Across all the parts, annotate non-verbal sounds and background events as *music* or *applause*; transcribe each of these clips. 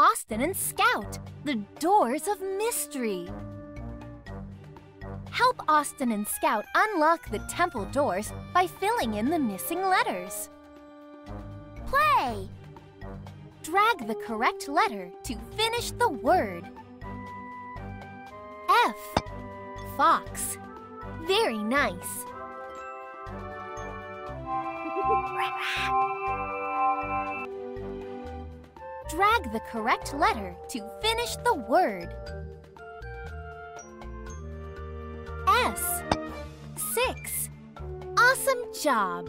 Austin and Scout, the doors of mystery. Help Austin and Scout unlock the temple doors by filling in the missing letters. Play! Drag the correct letter to finish the word. F. Fox. Very nice. *laughs* Drag the correct letter to finish the word. S. Six. Awesome job.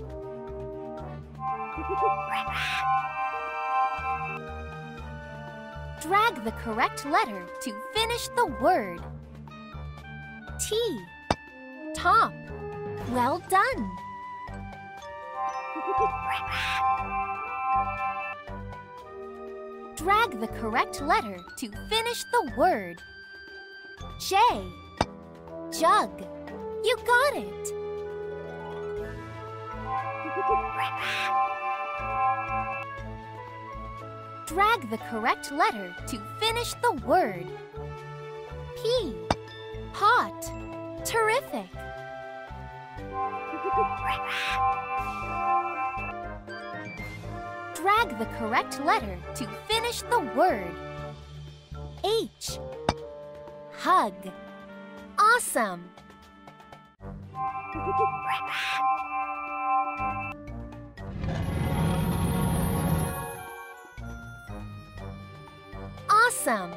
Drag the correct letter to finish the word. T. Top. Well done. Drag the correct letter to finish the word. J. Jug. You got it. Drag the correct letter to finish the word. P. Pot. Terrific. Drag the correct letter to finish the word. H. Hug. Awesome. Awesome.